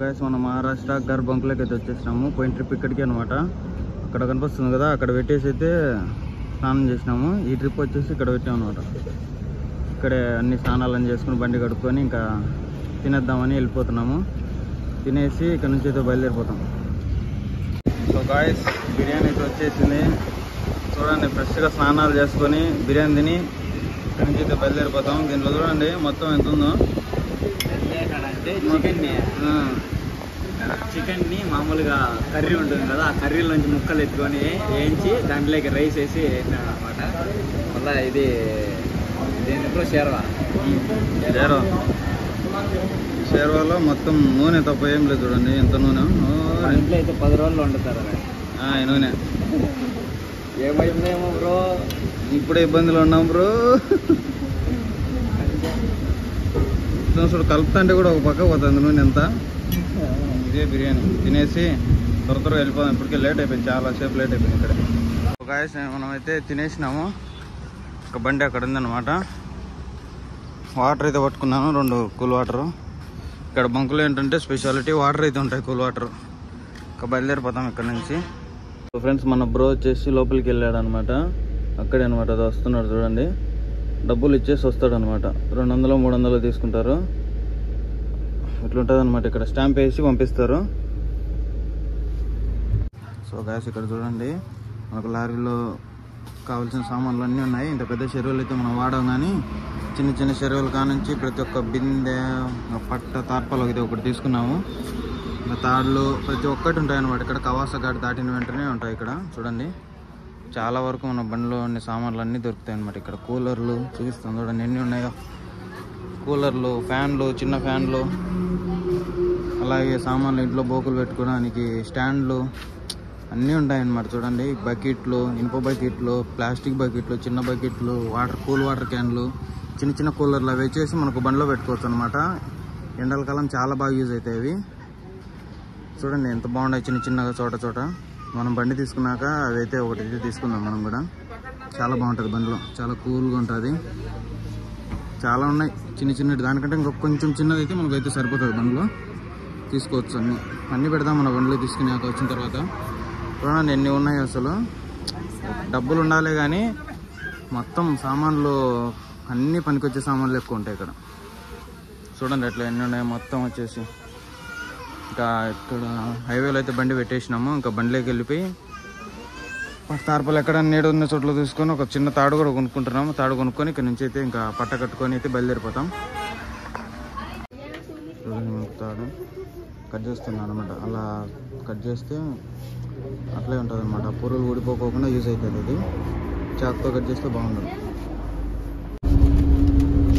Guys మన మహారాష్ట్ర గర్ బంకులోకి అయితే వచ్చేసినాము. పోయిన ట్రిప్ ఇక్కడికి అనమాట అక్కడ కనిపిస్తుంది కదా అక్కడ పెట్టేసి అయితే స్నానం చేసినాము. ఈ ట్రిప్ వచ్చేసి ఇక్కడ పెట్టాము అనమాట ఇక్కడే అన్ని స్నానాలను చేసుకుని బండి కడుక్కొని ఇంకా తినేద్దామని వెళ్ళిపోతున్నాము. తినేసి ఇక్కడ నుంచి అయితే బయలుదేరిపోతాం. సో గాయస్ బిర్యానీ అయితే వచ్చేసింది. చూడండి ఫ్రెష్గా స్నానాలు చేసుకొని బిర్యానీ తిని ఇక్కడ నుంచి అయితే బయలుదేరిపోతాం. దీంట్లో చూడండి మొత్తం ఎంత ఉందో. అంటే చికెన్ ఆ, చికెన్ని మామూలుగా కర్రీ ఉంటుంది కదా ఆ కర్రీలో నుంచి ముక్కలు ఎత్తుకొని వేయించి దాంట్లోకి రైస్ వేసి వేసినాడు అనమాట మళ్ళా ఇది దీంట్లో షేర్వా? షేర్వా. షేర్వాలో మొత్తం నూనె తప్ప ఏం లేదు చూడండి ఎంత నూనె? ఇంట్లో అయితే పది రోజులు వండుతారు నూనె. ఏమైందేమో బ్రో? ఇప్పుడే ఇబ్బందులు ఉన్నాం బ్రో. చూడు కలుపుతుంటే కూడా ఒక పక్క పోతుంది నూనె ఎంత ఇదే బిర్యానీ. తినేసి త్వర త్వరగా వెళ్ళిపోదాం. ఇప్పటికే లేట్ అయిపోయింది. చాలా సేపు లేట్ అయిపోయింది ఇక్కడ. ఒక గాయస్ మనం అయితే తినేసినాము. ఒక బండి అక్కడ ఉందన్నమాట. వాటర్ అయితే పట్టుకున్నాను. రెండు కూల్ వాటర్ ఇక్కడ బంకులు ఏంటంటే స్పెషాలిటీ వాటర్ అయితే ఉంటాయి కూల్ వాటర్ ఇంకా బయలుదేరిపోతాం ఇక్కడ నుంచి. ఫ్రెండ్స్ మన బ్రో వచ్చేసి లోపలికి వెళ్ళాడు అనమాట అక్కడే అనమాట అది వస్తున్నాడు చూడండి. డబ్బులు ఇచ్చేసి వస్తాడు అనమాట రెండు వందలు మూడు వందలు తీసుకుంటారు. ఇట్లుంటుంది అనమాట ఇక్కడ స్టాంప్ వేసి పంపిస్తారు. సో గ్యాస్ ఇక్కడ చూడండి. మనకు లారీలో కావాల్సిన సామాన్లు అన్నీ ఉన్నాయి. ఇంత పెద్ద చెరువులు అయితే మనం వాడాం కానీ చిన్న చిన్న చెరువుల కానుంచి ప్రతి ఒక్క బిందె పట్ట తార్పాలు ఇది ఒకటి తీసుకున్నాము. తాడులు తాళ్ళు ప్రతి ఒక్కటి ఉంటాయి అనమాట ఇక్కడ కవాసగాడు దాటిన వెంటనే ఉంటాయి ఇక్కడ. చూడండి. చాలా వరకు మన బండిలో అన్ని సామాన్లు అన్నీ దొరుకుతాయి అనమాట ఇక్కడ కూలర్లు చూపిస్తాం చూడండి ఎన్ని ఉన్నాయో. కూలర్లు ఫ్యాన్లు చిన్న ఫ్యాన్లు. అలాగే సామాన్లు ఇంట్లో బోకులు పెట్టుకోవడానికి స్టాండ్లు. అన్నీ ఉంటాయన్నమాట చూడండి. బకెట్లు ఇనుప బకెట్లు ప్లాస్టిక్ బకెట్లు చిన్న బకెట్లు వాటర్ కూల్ వాటర్ క్యాన్లు. చిన్న చిన్న కూలర్లు అవి వచ్చేసి మనకు బండిలో పెట్టుకోవచ్చు అనమాట ఎండల కాలం చాలా బాగా యూజ్ అవుతాయి అవి. చూడండి ఎంత బాగున్నాయి చిన్న చిన్నగా చోట చోట. మనం బండి తీసుకున్నాక అవైతే ఒకటి అయితే తీసుకుందాం మనం కూడా. చాలా బాగుంటుంది బండిలో. చాలా కూల్గా ఉంటుంది. చాలా ఉన్నాయి. చిన్న చిన్న దానికంటే ఇంకొక కొంచెం చిన్నది అయితే మనకు అయితే సరిపోతుంది బండిలో. తీసుకోవచ్చు అన్ని. అన్నీ పెడదాం మన బండిలో తీసుకున్నాక వచ్చిన తర్వాత. చూడండి ఎన్ని ఉన్నాయి అసలు. డబ్బులు ఉండాలి కానీ మొత్తం సామాన్లు అన్ని పనికొచ్చే సామాన్లు ఎక్కువ ఉంటాయి ఇక్కడ. చూడండి అట్లా ఎన్ని ఉన్నాయి. మొత్తం వచ్చేసి. ఇంకా ఇక్కడ హైవేలో అయితే బండి పెట్టేసినాము. ఇంకా బండిలోకి వెళ్ళిపోయి తార్పలు ఎక్కడ నీడ ఉన్న చోట్ల తీసుకొని ఒక చిన్న తాడు కూడా కొనుక్కుంటున్నాము. తాడు కొనుక్కొని ఇక్కడ నుంచి అయితే ఇంకా పట్ట కట్టుకొని అయితే బయలుదేరిపోతాం. తాడు. కట్ చేస్తున్నాను అనమాట అలా కట్ చేస్తే అట్లే ఉంటుంది అనమాట పురుగులు ఊడిపోకోకుండా యూజ్ అవుతుంది అది. చాకుతో కట్ చేస్తే బాగుంటుంది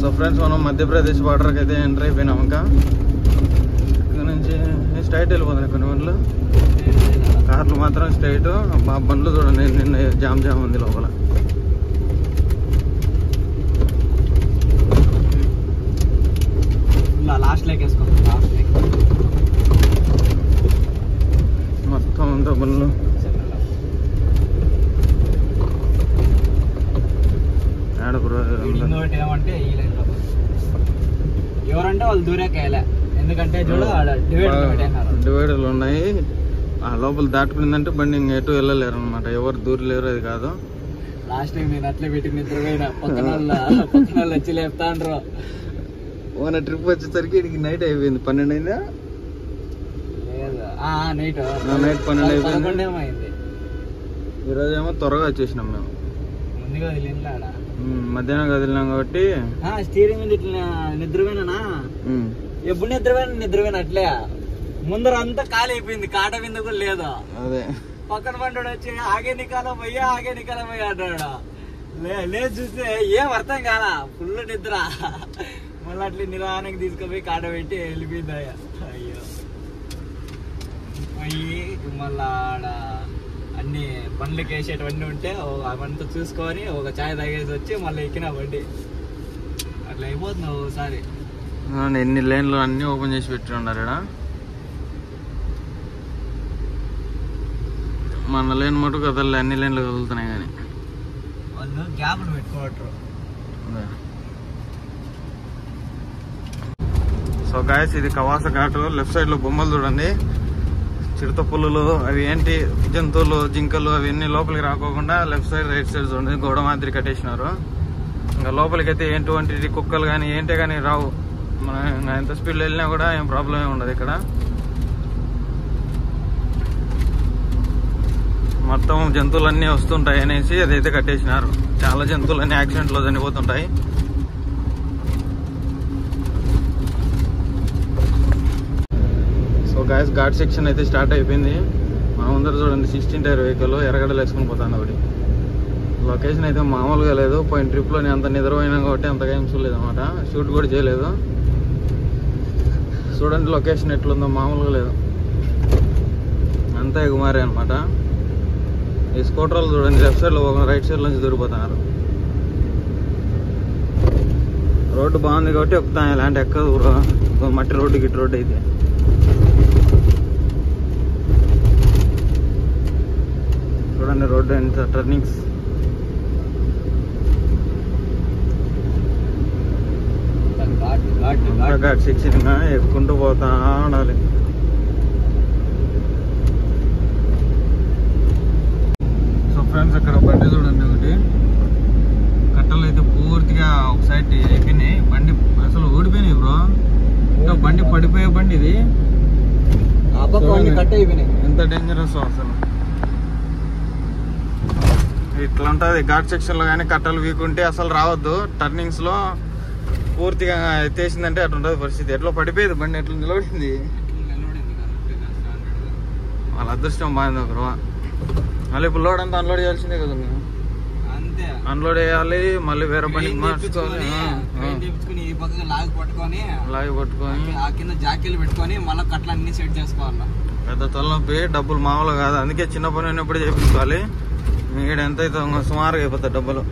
సో ఫ్రెండ్స్ మనం మధ్యప్రదేశ్ బార్డర్కి అయితే ఎంటర్ అయిపోయినాం ఇంకా. స్ట్రైట్ వెళ్ళిపోతున్నాయి కొన్ని బండ్లు కార్లు మాత్రం స్ట్రైట్. మా బండ్లు చూడండి నిన్న జామ్ జామ్ ఉంది లోపల. లాస్ట్ లేక్ వేసుకోండి లాస్ట్ లేక్ మొత్తం అంతా బండ్లు. ఏమంటే ఎవరంటే వాళ్ళు దూరేకేయాలి ఎందుకంటే డివైడర్లు ఉన్నాయి. ఆ లోపల దాటుకుందంటే బండి ఇంక ఎటు వెళ్ళలేరు అనమాట ఎవరు దూరలేరు అది కాదు. లాస్ట్ టైం నేను అట్లే పెట్టి నిద్రపోయినా. పక్కన పక్కన వచ్చి లేపుతాండ్రు. ఓన ట్రిప్ వచ్చేసరికి ఇక్కడికి నైట్ అయిపోయింది. పన్నెండు అయిందా నైట్ నైట్ పన్నెండు అయిపోయింది. ఈరోజు ఏమో త్వరగా వచ్చేసినాం మేము. మధ్యాహ్నం కదిలినాం కాబట్టి స్టీరింగ్ నిద్రపోయినా ఎప్పుడు నిద్రపోయినా నిద్రపోయిన అట్లే ముందర అంతా ఖాళీ అయిపోయింది కాట మీద కూడా లేదు. అదే. పక్కన పండు వచ్చి ఆగే నికాలం పోయా ఆగే నికాలం పోయా అంటాడు. లే లేదు చూస్తే ఏం అర్థం కాలా? ఫుల్ నిద్ర. మళ్ళీ అట్లా నిదానంగా తీసుకుపోయి కాట పెట్టి వెళ్ళిపోయింది అయ్యా. అయ్యో. అయ్యి మళ్ళా ఆడ అన్ని బండ్లకి వేసేటవన్నీ ఉంటే అవంతా చూసుకొని ఒక చాయ్ తాగేసి వచ్చి మళ్ళీ ఎక్కిన బండి. అట్లా అయిపోతుంది ఒకసారి ఎన్ని లైన్లు అన్ని ఓపెన్ చేసి పెట్టి ఉన్నారు ఈడ. మన లైన్ మటుకు కదలలే అన్ని లైన్లు కదులుతున్నాయి కానీ. వాళ్ళు గ్యాప్లు పెట్టుకోవట్రు. సో గాయస్ ఇది కవాస ఘాటు లెఫ్ట్ సైడ్లో బొమ్మలు చూడండి. చిరుత పుల్లులు అవి ఏంటి? జంతువులు జింకలు అవన్నీ లోపలికి రాకోకుండా లెఫ్ట్ సైడ్ రైట్ సైడ్ చూడండి. గోడ మాదిరి కట్టేసినారు. ఇంకా లోపలికి అయితే ఏంటి కుక్కలు కానీ ఏంటే కానీ రావు. మనం ఎంత స్పీడ్లో వెళ్ళినా కూడా ఏం ప్రాబ్లం ఏమి ఉండదు ఇక్కడ. మొత్తం జంతువులన్నీ వస్తుంటాయి అనేసి అదైతే కట్టేసినారు. చాలా జంతువులన్నీ యాక్సిడెంట్లో చనిపోతుంటాయి. సో గాయస్ ఘాట్ సెక్షన్ అయితే స్టార్ట్ అయిపోయింది. మన ముందర చూడండి సిక్స్టీన్ టైర్ వెహికల్ ఎరగడలు వేసుకుని పోతాను ఒకటి. లొకేషన్ అయితే మామూలుగా లేదు. పోయిన ట్రిప్లో నేను అంత నిద్రపోయినా కాబట్టి అంతగా ఏం చూడలేదు అనమాట షూట్ కూడా చేయలేదు. చూడండి లొకేషన్ ఎట్లుందో మామూలుగా లేదు. అంతా ఎగుమారే అనమాట ఈ స్కూటర్లు చూడండి లెఫ్ట్ సైడ్లో రైట్ సైడ్ నుంచి దొరికిపోతున్నారు రోడ్డు బాగుంది కాబట్టి ఎక్కుతాం ఇలాంటి ఎక్కదు మట్టి రోడ్డు గిట్టి రోడ్డు అయితే. చూడండి రోడ్డు ఎంత టర్నింగ్స్. సెక్షన్ ఎక్కుంటూ పోతా ఉండాలి సో ఫ్రెండ్స్ అక్కడ బండి చూడండి ఒకటి. కట్టలు అయితే పూర్తిగా ఒక సైడ్ అయిపోయినాయి బండి అసలు ఓడిపోయినాయి బ్రో. ఇంకా బండి పడిపోయే బండి ఇది. ఎంత డేంజరస్ అసలు. ఇట్లా ఉంటుంది. ఘాట్ సెక్షన్లో కానీ కట్టలు వీకుంటే అసలు రావద్దు. టర్నింగ్స్లో పూర్తిగా ఎత్తేసిందంటే అట్లా ఉంటుంది పరిస్థితి. ఎట్లా పడిపోయేది బండి ఎట్లా నిలబడింది. వాళ్ళ అదృష్టం బాగుంది ఒక రూపా మళ్ళీ ఇప్పుడు లోడ్ అంతా అన్లోడ్ చేయాల్సిందే కదా మేము. అంతే. అన్లోడ్ చేయాలి మళ్ళీ వేరే బండికి ట్రైన్ మార్చుకోవాలి లాగి పట్టుకొని. లాగి పట్టుకొని. ఆ కింద జాకీలు పెట్టుకొని మళ్ళీ కట్ల అన్ని సెట్ చేసుకోవాలన్నా పెద్ద తలనొప్పి డబ్బులు మామూలు కాదు. అందుకే చిన్న పని ఉన్నప్పుడు చేయించుకోవాలి ఇక్కడ ఎంత అయితే సుమారుగా అయిపోతాయి డబ్బులు.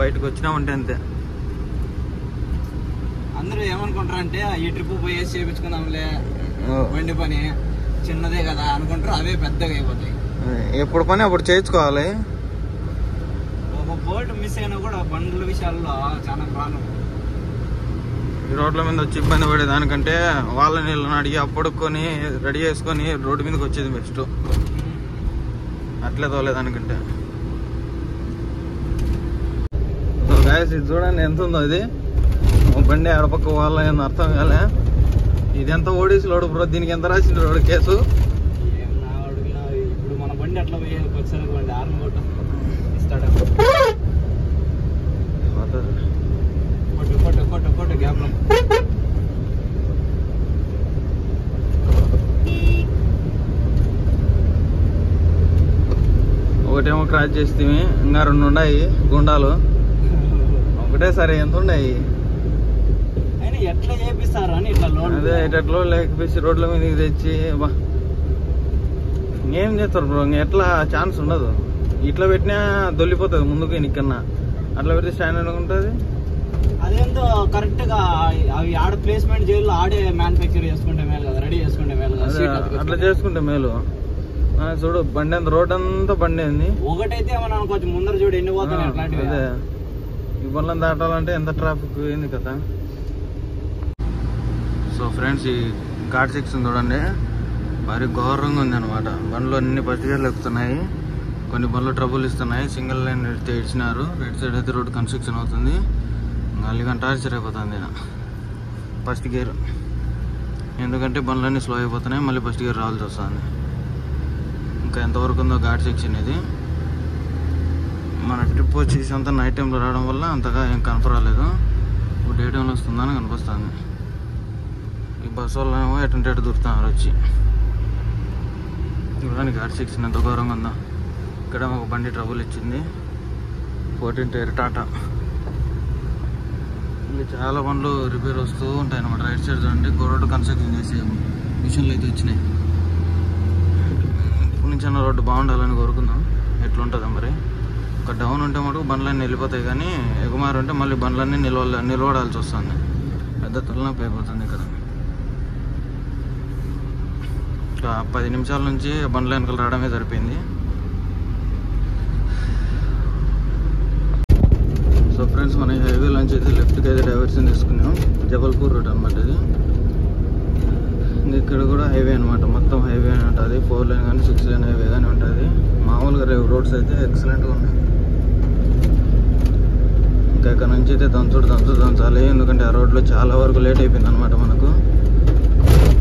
బయటకు వచ్చినామంటే అంతే. అందరూ ఏమనుకుంటారు అంటే ఈ ట్రిప్ పోయేసి చేయించుకుందాంలే బండి పని చిన్నదే కదా అనుకుంటారు. అవే పెద్దగా అయిపోతాయి. ఎప్పుడు పని అప్పుడు చేయించుకోవాలి. ఒక బోర్డు మిస్ అయినా కూడా బండ్ల విషయాల్లో చాలా ప్రాబ్లం ఈ రోడ్ల మీద వచ్చి ఇబ్బంది పడే దానికంటే వాళ్ళ నీళ్ళని అడిగి అప్పుడుకొని రెడీ చేసుకొని రోడ్డు మీదకి వచ్చేది బెస్ట్ అట్లే తోలేదానికంటే గాయస్ ఇది చూడండి ఎంత ఉందో ఓ బండి ఆడపక్క వాళ్ళ అర్థం కాలే. ఇది ఎంత ఓడేసి లోడు బ్రో? దీనికి ఎంత రాసిండు రోడ్ కేసు? ఇప్పుడు మన బండి అట్లా పోయేది వచ్చేసరికి బండి ఆరు కొట్ట. ఇస్తాడు? కొట్టు కొట్టు కొట్టు కొట్టు గ్యాప్లో ఒకటేమో క్రాచ్ చేస్తే ఇంకా రెండు ఉన్నాయి గుండాలు. ఒకటేసారి ఎంత ఉన్నాయి? ఎట్లా చేపిస్తారు అని ఇట్లా అదే ఎట్లో లేకపోతే రోడ్ల మీదకి తెచ్చి ఏం చేస్తారు బ్రో? ఎట్లా? ఛాన్స్ ఉండదు. ఇట్లా పెట్టినా దొల్లిపోతుంది ముందుకు నిక్కన్నా అట్లా పెడితే స్టాండర్డ్ ఉంటుంది? అదేందో కరెక్ట్గా అవి ఆడ ప్లేస్మెంట్ జైల్లో ఆడే మ్యానుఫ్యాక్చర్ చేసుకుంటే మేలు కదా రెడీ చేసుకుంటే మేలు కదా అదే అట్లా. చేసుకుంటే మేలు. చూడు బండి అంత రోడ్ అంతా బండి ఉంది ఒకటైతే ఏమన్నా అనుకోవచ్చు ముందర చూడు ఎన్ని పోతాయి అట్లాంటివి. అదే. ఈ బండ్లను దాటాలంటే ఎంత ట్రాఫిక్ ఏంది కదా. సో ఫ్రెండ్స్ ఈ ఘాట్ సెక్షన్ చూడండి. భారీ ఘోరంగా ఉంది అనమాట బండ్లు అన్ని ఫస్ట్ ఎక్కుతున్నాయి. కొన్ని బండ్లు ట్రబుల్ ఇస్తున్నాయి. సింగిల్ లైన్ అయితే ఇచ్చినారు. రైట్ సైడ్ అయితే రోడ్ కన్స్ట్రక్షన్ అవుతుంది. అల్లిగంట టార్చర్ అయిపోతుంది ఫస్ట్ గేర్. ఎందుకంటే బండ్లన్నీ స్లో అయిపోతున్నాయి. మళ్ళీ ఫస్ట్ గేర్ రావాల్సి వస్తుంది. ఇంకా ఎంతవరకు ఉందో ఘాట్ సెక్షన్ ఇది. మన ట్రిప్ వచ్చేసి అంతా నైట్ టైంలో రావడం వల్ల అంతగా ఏం కనపరాలేదు ఇప్పుడు డే టైంలో వస్తుందని కనిపిస్తుంది. బస్సు వల్ల ఏమో ఎటు దూరుతున్నారు వచ్చి. చూడడానికి ఆర్ సిక్స్ ఎంత ఘోరంగా ఉందా. ఇక్కడ మాకు బండి ట్రబుల్ ఇచ్చింది. Fourteen tyre Tata. ఇంకా చాలా బండ్లు రిపేర్ వస్తూ ఉంటాయి అన్నమాట. రైట్ సైడ్ చూడండి గోరోడ్డు కన్స్ట్రక్షన్ చేసే మిషన్లు అయితే వచ్చినాయి. ఇప్పటి నుంచి అన్న రోడ్డు బాగుండాలని కోరుకుందాం. ఎట్లుంటుందా మరి. ఒక డౌన్ ఉంటే మటుకు బండ్లన్నీ వెళ్ళిపోతాయి కానీ ఎగుమారు ఉంటే మళ్ళీ బండ్లన్నీ నిలవ నిలవడాల్సి వస్తుంది. పెద్ద తలనొప్పి అయిపోతుంది ఇక్కడ. ఒక పది నిమిషాల నుంచి బండ్ల వెనకలు రావడమే సరిపోయింది. సో ఫ్రెండ్స్ మన హైవే నుంచి అయితే లెఫ్ట్కి అయితే డైవర్షన్ తీసుకున్నాం. జబల్పూర్ రోడ్ అనమాట ఇది. ఇక్కడ కూడా హైవే అనమాట మొత్తం హైవే ఉంటుంది. ఫోర్ లైన్ కానీ సిక్స్ లైన్ హైవే కానీ ఉంటుంది. మామూలుగా రేవు రోడ్స్ అయితే ఎక్సలెంట్గా ఉన్నాయి. ఇంకా ఇక్కడ నుంచి అయితే దంచుడు దంచు దంచాలి. ఎందుకంటే ఆ రోడ్లో చాలా వరకు లేట్ అయిపోయింది అనమాట మనకు.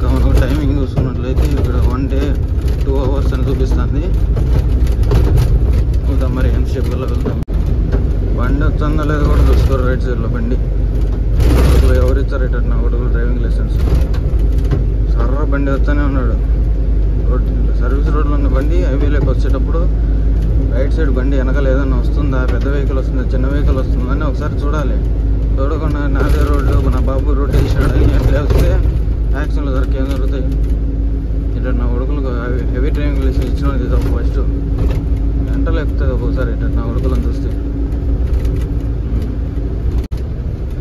ఇంకా టైమింగ్ చూసుకున్నట్లయితే ఇక్కడ వన్ డే టూ అవర్స్ అని చూపిస్తుంది. చూద్దాం మరి ఎంత షేప్లో వెళ్తాం. బండి వచ్చిందో లేదో కూడా చూసుకోరు రైట్ సైడ్లో బండి. అసలు ఎవరు ఇచ్చారు ఇటు నా కూడా డ్రైవింగ్ లైసెన్స్? సర్ర బండి వస్తానే ఉన్నాడు. రోడ్ సర్వీస్ రోడ్లో ఉన్న బండి హైవేలోకి వచ్చేటప్పుడు రైట్ సైడ్ బండి వెనకాల ఏదైనా వస్తుందా? పెద్ద వెహికల్ వస్తుందా? చిన్న వెహికల్ వస్తుందా? అని ఒకసారి చూడాలి. చూడకుండా నాదే రోడ్డు నా బాబు రోడ్డు వేసాడు. అని అట్లా వస్తే యాక్సిడెంట్లు దొరికి ఏం జరుగుతాయి ఇట్లా నా కొడుకులు హెవీ ట్రైనింగ్ ఇచ్చిన ఇది ఫస్ట్ గంటలు ఎక్కుతుంది ఒక్కోసారి ఇట్లా నా కొడుకులను చూస్తే.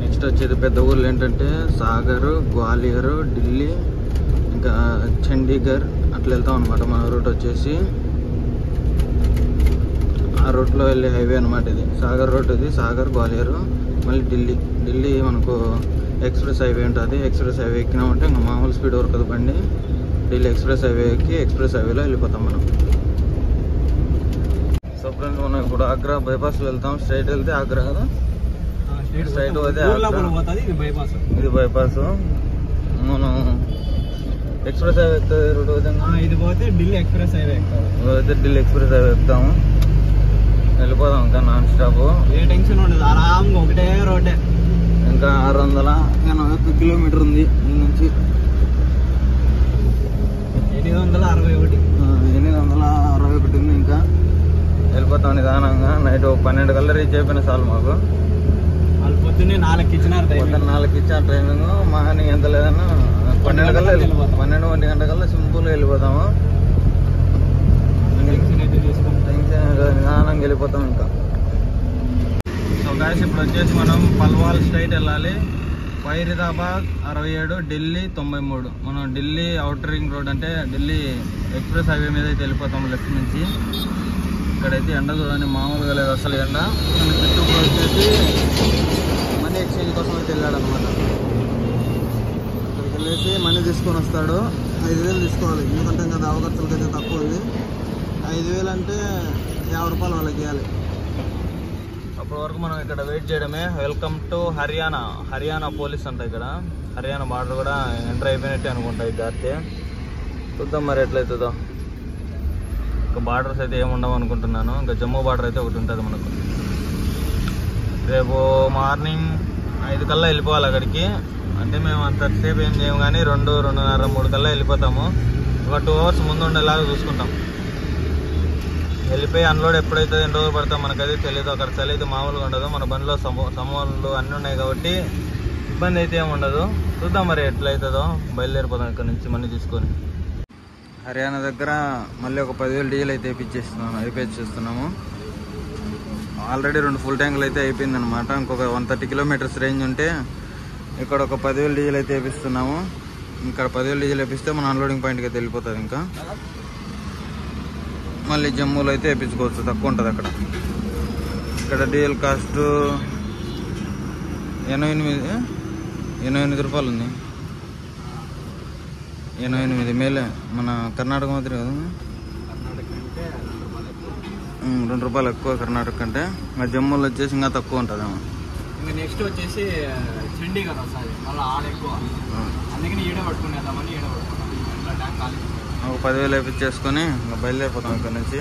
నెక్స్ట్ వచ్చేది పెద్ద ఊర్లు ఏంటంటే సాగర్ గ్వాలియర్ ఢిల్లీ ఇంకా చండీగఢ్ అట్లా వెళ్తాం అనమాట మన రూట్ వచ్చేసి ఆ రూట్లో వెళ్ళే హైవే అనమాట ఇది. సాగర్ రూట్ ఇది సాగర్ గ్వాలియర్ మళ్ళీ ఢిల్లీ. ఢిల్లీ మనకు ఎక్స్ప్రెస్ హైవే ఉంటుంది. ఎక్స్ప్రెస్ హైవే ఎక్కినామంటే ఇంకా మామూలు స్పీడ్ వరకు బండి. ఢిల్లీ ఎక్స్ప్రెస్ హైవే ఎక్కి ఎక్స్ప్రెస్ హైవేలో వెళ్ళిపోతాం మనం. సో ఫ్రెండ్స్ మనం ఇప్పుడు ఆగ్రా బైపాస్ వెళ్తాం. స్ట్రైట్ వెళ్తే ఆగ్రా. కదా Straight పోతే ఇది బైపాస్ ఇది బైపాస్ మనం ఎక్స్ప్రెస్ హైవే ఎక్కితే రోడ్డు విధంగా ఇది పోతే ఢిల్లీ ఎక్స్ప్రెస్ హైవే అయితే ఢిల్లీ ఎక్స్ప్రెస్ హైవే ఎక్కుతాము వెళ్ళిపోదాం ఇంకా నాన్ స్టాప్ ఏ టెన్షన్ ఉండదు ఆరాంగా ఒకటే రోడ్డే. ఇంకా ఆరు వందల ఎనభై ఒక్క కిలోమీటర్ ఉంది ఈ నుంచి. ఎనిమిది వందల అరవై ఒకటి. ఎనిమిది వందల అరవై ఒకటి ఉంది ఇంకా. వెళ్ళిపోతాం నిదానంగా. నైట్ పన్నెండు కల్లా రీచ్ అయిపోయిన చాలు మాకు. వాళ్ళు పొద్దున్నే నాలుగు ఇచ్చినారు పొద్దున్న నాలుగు ఇచ్చాను ట్రైనింగ్ మార్నింగ్ ఎంత లేదన్నా పన్నెండు కల్లా వెళ్ళిపోతాం పన్నెండు ఒంటి గంట కల్లా సింపుల్గా వెళ్ళిపోతాము. టెన్షన్ నిదానంగా వెళ్ళిపోతాం ఇంకా. సో గాయస్ ఇప్పుడు వచ్చేసి మనం పల్వాల్ స్ట్రైట్ వెళ్ళాలి. ఫైరిదాబాద్ అరవై ఏడు ఢిల్లీ తొంభై మూడు. మనం ఢిల్లీ అవుటర్ రింగ్ రోడ్ అంటే ఢిల్లీ ఎక్స్ప్రెస్ హైవే మీద అయితే వెళ్ళిపోతాం లెఫ్ట్ నుంచి. ఇక్కడైతే ఎండ చూడండి మామూలుగా లేదు అసలు ఎండ. మన చుట్టూ వచ్చేసి మనీ ఎక్స్చేంజ్ కోసం అయితే వెళ్ళాడనమాట ఇక్కడికి వెళ్ళేసి మనీ తీసుకొని వస్తాడు. ఐదు వేలు తీసుకోవాలి. ఎందుకంటే ఇంకా దావ ఖర్చులకైతే తక్కువ ఉంది. ఐదు వేలు అంటే యాభై రూపాయలు వాళ్ళకి ఇవ్వాలి. ఇప్పటివరకు మనం ఇక్కడ వెయిట్ చేయడమే. Welcome to Haryana. Haryana police అంట ఇక్కడ. హర్యానా బార్డర్ కూడా ఎంటర్ అయిపోయినట్టే అనుకుంటా ఇది దారితే చూద్దాం మరి ఎట్లయితుందో. ఇంకా బార్డర్స్ అయితే ఏమి ఉండవు అనుకుంటున్నాను. ఇంకా జమ్మూ బార్డర్ అయితే ఒకటి ఉంటుంది మనకు. రేపు మార్నింగ్ ఐదు కల్లా వెళ్ళిపోవాలి అక్కడికి. అంటే మేము అంతసేపు ఏం చేయము కానీ రెండు రెండున్నర మూడు కల్లా వెళ్ళిపోతాము. ఒక టూ అవర్స్ ముందు ఉండేలాగా చూసుకుంటాం. వెళ్ళిపోయి అన్లోడ్ ఎప్పుడైతే ఎన్ని రోజులు పడతాం మనకైతే తెలియదు అక్కడ చలి అయితే మామూలుగా ఉండదు. మన బండిలో సమూహాలు అన్నీ ఉన్నాయి కాబట్టి ఇబ్బంది అయితే ఏమి ఉండదు. చూద్దాం మరి ఎట్లయితుందో బయలుదేరిపోదాం ఇక్కడ నుంచి మనీ తీసుకొని. హర్యానా దగ్గర మళ్ళీ ఒక పదివేలు డీజిల్ అయితే వేయించేస్తున్నాము అయిపోయిస్తున్నాము ఆల్రెడీ రెండు ఫుల్ ట్యాంకులు అయితే అయిపోయింది అనమాట ఇంకొక వన్ థర్టీ కిలోమీటర్స్ రేంజ్ ఉంటే ఇక్కడ ఒక పదివేలు డీజిల్ అయితే వేపిస్తున్నాము. ఇక్కడ పదివేలు డీజిల్ వేపిస్తే మన అన్లోడింగ్ పాయింట్కి అయితే వెళ్ళిపోతుంది ఇంకా. మళ్ళీ జమ్మూలో అయితే వేయించుకోవచ్చు తక్కువ ఉంటుంది అక్కడ. ఇక్కడ డీజిల్ కాస్ట్ ఎనభై ఎనిమిది ఎనభై ఎనిమిది రూపాయలు ఉంది. ఎనభై ఎనిమిది మేలే. మన కర్ణాటక మాత్రం కదా. రెండు రూపాయలు ఎక్కువ కర్ణాటక కంటే. ఇంకా జమ్మూలో వచ్చేసి ఇంకా తక్కువ ఉంటుంది ఇంకా నెక్స్ట్ వచ్చేసి చండీగఢ్ వస్తుంది. మళ్ళీ ఆడ ఎక్కువ. అందుకని ఈడ పట్టుకునేద్దామని ఈడ పట్టుకున్నాం. ట్యాంక్ ఖాళీ. ఒక పదివేలు వేపించేసుకొని ఇంకా బయలుదేరిపోతాం ఇక్కడ నుంచి.